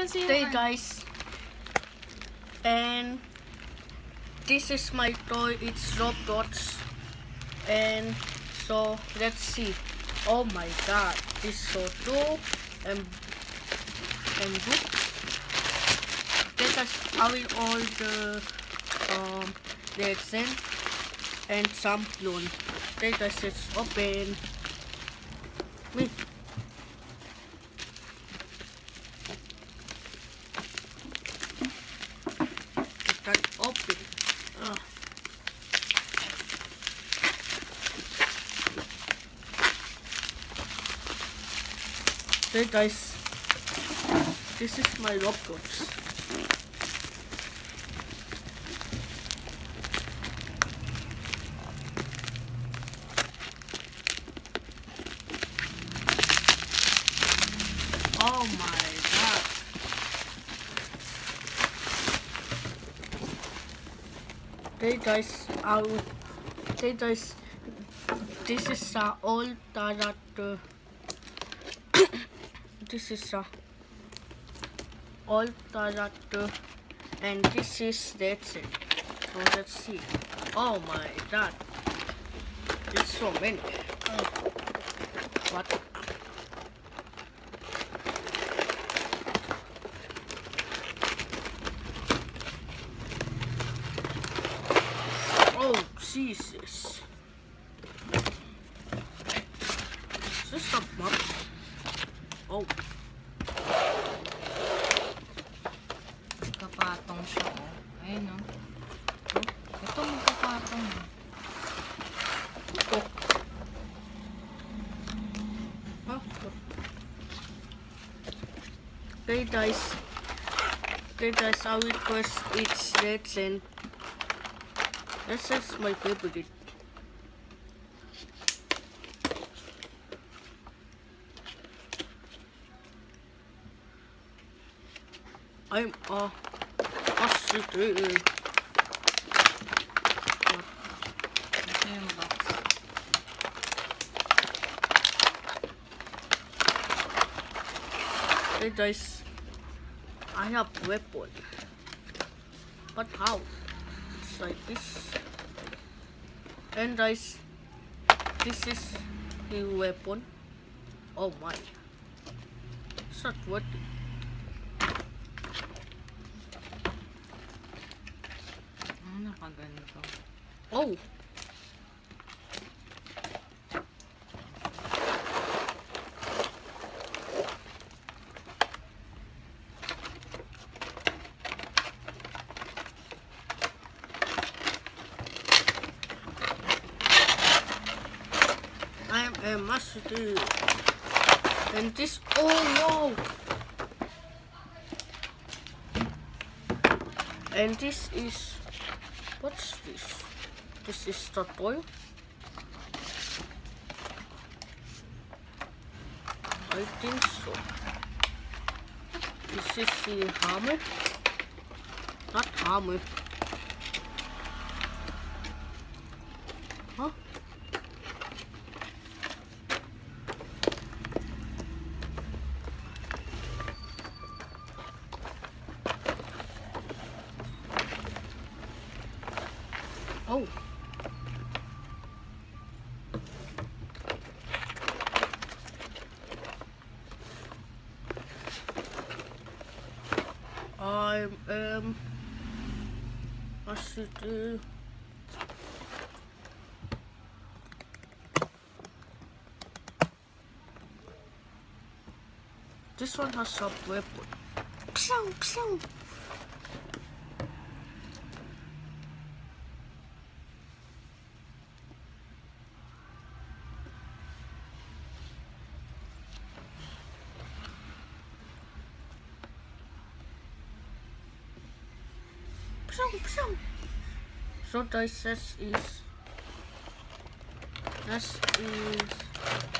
kasi Hey yung... guys. And this is my toy. It's Roblox. And so let's see. Oh my god. This so cool. And and book. Let us away all the um the accent and some clone. Let us just open. Wait. Hey guys, this is my Roblox. Oh my god. Hey guys, I will, hey guys, this is all that uh, this is all that uh, and this is that's it. So let's see. Oh my god, it's so many. Oh. What? Oh, Jesus. Is this a map? Oh, Magkapatong siya, oh. Ayun, no? Ito, magkapatong. oh. Oh. Okay, guys. Okay, guys, I will first eat snakes and this is my favorite. I'm a prostitute. Hey guys, I have weapon. But how? It's like this. And guys, this is the weapon. Oh my. It's not working. Oh. I am a master. And this, oh no! And this is, what's this? This is toy. I think so. This is the hammer. Not hammer. Oh. Um, I am a city. This one has a weapon. Pshaw, pshaw. So this is this is